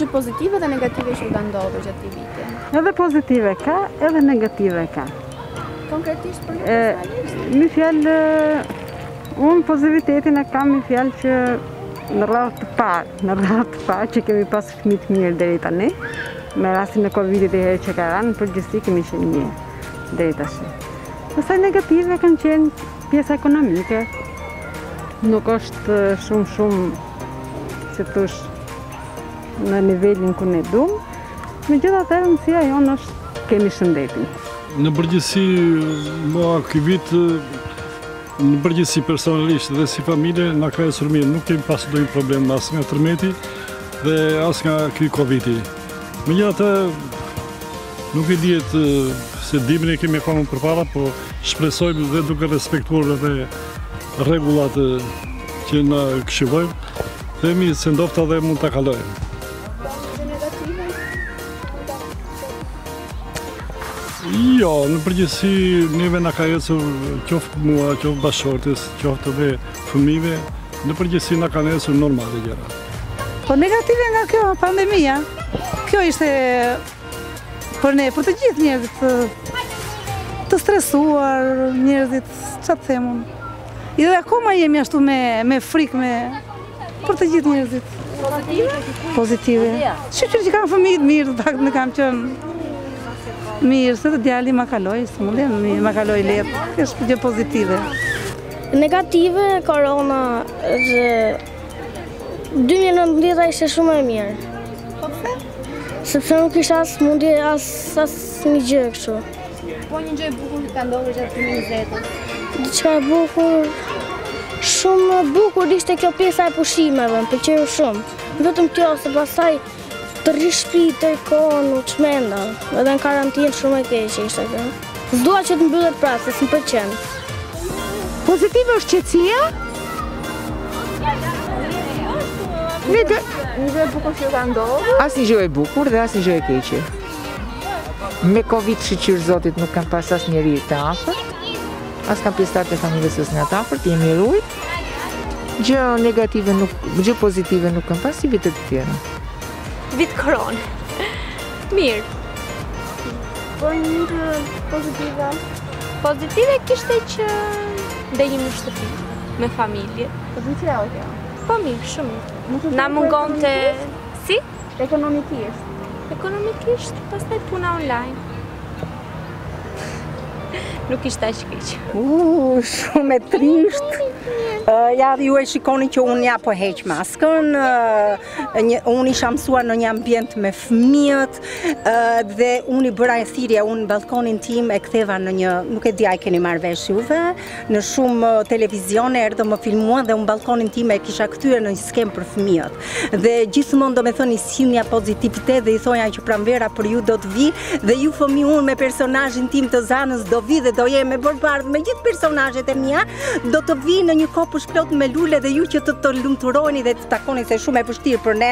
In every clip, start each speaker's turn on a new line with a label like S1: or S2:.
S1: gjë pozitive dhe negative që ka ndodhur gjatë këtij viti.
S2: Edhe pozitive ka, edhe negative ka.
S1: Konkretisht për ju personalisht?
S2: Me një fjalë unë pozitivitetin e kam me një fjalë që Në radhë të parë, në radhë të parë që kemi pas fëmijët mirë deri tani, me rastin e Covid-it një herë që ka ranë, në përgjithësi kemi qenë mirë deri tashi. Pasaj negative kanë qenë pjesa ekonomike, nuk është shumë shumë siç është në nivelin ku ne dumë, megjithatë rëndësia jonë është kemi shëndetin.
S3: Në përgjithësi, ky vit, Në përgjithësi personalisht dhe si familje na ka ecur mirë, nuk kemi pasur ndonjë problem as nga tërmeti dhe as nga ky Covid-i. Megjithatë nuk i dihet se dimrin e kemi akoma përpara, por shpresojmë dhe duke respektuar edhe rregullat që na këshillojnë, themi se ndofta dhe mund ta kalojmë. Jo, në përgjithësi neve na ka ecur qoftë mua, qoftë bashkëshortes, qoftë dhe fëmijëve, në përgjithësi na kanë ecur normale gjërat.
S4: Po negative nga kjo pandemia. Kjo ishte për ne, për të gjithë njerëzit të, të stresuar, njerëzit çfarë të them unë. Edhe akoma jemi ashtu me me frikë me Për të gjithë njerëzit.
S1: Pozitive?
S4: Pozitive. Që që që kam fëmijët mirë, të takë në kam qënë mirë, se djali ma kaloi sëmundjen, ma kaloi lehtë, kjo është gjë pozitive.
S5: Negative, korona, dhe... 2019 ishte shumë e mirë. Po përse? Sepse nuk ishte as sëmundje, asnjë gjë kështu.
S1: Po një gjë e bukur që të ka ndodhur gjatë dy mijë e njëzetës.
S5: Diçka e bukur. Shumë e bukur ishte kjo pjesa e pushimeve, më pëlqeu shumë. Vetëm kjo se pastaj të rri në shtëpi tërë kohën u çmenda, edhe në karantinë shumë e keqe ishte kjo. S'dua që të mbyllet prapë, se s'më pëlqen.
S6: Pozitive është qetësia?
S1: Një gjë e bukur që ka ndodhur.
S6: Asnjë gjë e bukur dhe asnjë gjë e keqe. Me Covid shyqyr zotit nuk kam pas as njeri të afërt, as nga pjesëtarët e familjes as nga të afërt, jemi rujt, gjë negative nuk, gjë pozitive nuk kam pas si vitet të tjera.
S7: Vit korone. Mirë.
S1: Por një gjë pozitive.
S7: Pozitive kishte që ndenjëm në shtëpi me familje.
S1: Po vite e kjo.
S7: Po mirë, shumë mirë. Na mungon të si?
S1: Ekonomikisht.
S7: Ekonomikisht, pastaj puna online. Nuk ishte aq keq.
S8: Uh, shumë e trisht. Ja ju e shikoni që unë ja po heq maskën, një, unë isha mësuar në një ambient me fëmijët dhe unë i bëra thirrje, unë ballkonin tim e ktheva në një, nuk e di a e keni marrë vesh juve, Në shumë televizione erdhën më filmuan dhe unë ballkonin tim e kisha kthyer në një skenë për fëmijët. Dhe gjithmonë domethënë i sillnja pozitivitet dhe i thoja që pranvera për ju do të vijë dhe ju fëmijë unë me personazhin tim të zanës do vij dhe do jem Borëbardhë me gjithë personazhet e mia do të vij në një kopsht plot me lule dhe ju që të lumturoheni dhe të takoheni se shumë e vështirë për ne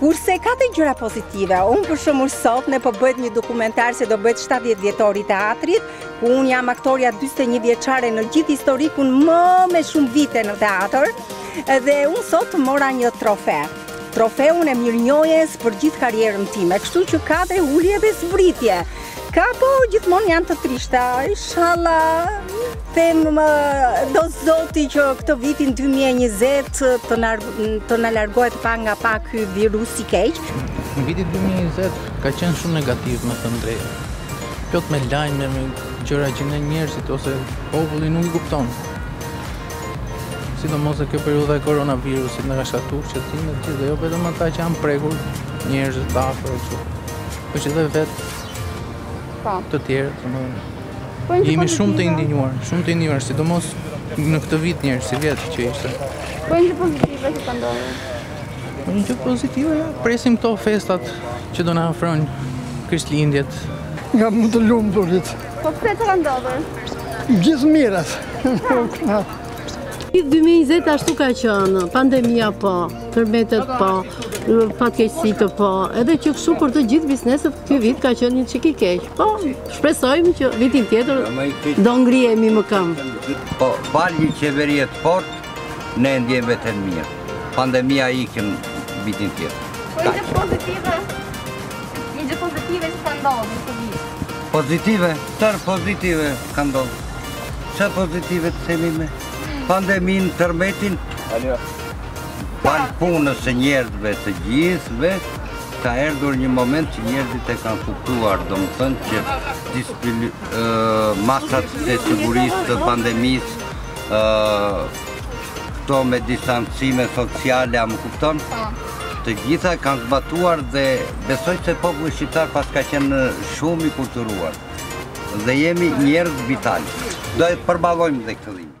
S8: kurse ka dhe gjëra pozitive. Unë për shembull sot ne po bëhet një dokumentar se do bëhet 70 vjetori i teatrit ku unë jam aktorja 41 vjeçare në gjithë historikun më me shumë vite në teatër, dhe unë sot mora një trofe. Trofeun e mirënjohjes për gjithë karrierën time, kështu që ka dhe ulje dhe zbritje. Ka po gjithmonë janë të trishta, ishalla, them do zoti që këtë vitin 2020 të na të na largohet pak nga pak ky virus i keq.
S9: Viti 2020 ka qenë shumë negativ me të drejtë. Plot me lajme me gjëra që ne njerëzit ose populli nuk i kupton. Sidomos kjo periudha e koronavirusit na ka shkatërruar të gjithë dhe jo vetëm ata që janë prekur njerëzit të afërt e kështu. Po që dhe vetë
S1: po.
S9: të tjerë, të
S1: më dhënë. Po, po
S9: Jemi shumë të indinjuar, shumë të indinjuar, sidomos në këtë vit njerë, si vjetë që ishte.
S1: Po e një pozitive që ka ndodhur?
S9: Një gjë pozitive, ja. Presim këto festat që do na afrojnë Krishtlindjet.
S10: Nga më të lumturit.
S1: Po pse të ka ndodhur?
S10: Gjithë mirat.
S11: Viti 2020 ashtu ka qënë, pandemia po, tërmetet po, fatkeqësitë po, edhe që kështu për të gjithë bizneset ky vit ka qënë një çik i keq. Po, shpresojmë që vitin tjetër do ngrihemi më këmbë.
S12: Po, falë një qeverie të fortë, Ne e ndjejmë veten mirë. Pandemia ikën vitin tjetër.
S1: Po ishte pozitive? Një gjë pozitive që ka ndodhur në këtë vit.
S12: Pozitive, tërë pozitive ka ndodhur. Çfarë pozitive të themi me pandeminë, tërmetin? Alo. Falë punës së njerëzve të gjithëve, ka erdhur një moment që njerëzit e kanë kuptuar, domethënë që masat e sigurisë të pandemisë këto me distancime sociale, a më kupton? Po. Të gjitha kanë zbatuar dhe besoj se populli shqiptar pas ka qenë shumë i kulturuar. Dhe jemi njerëz vitalë. Do e përballojmë dhe këtë dhimbje.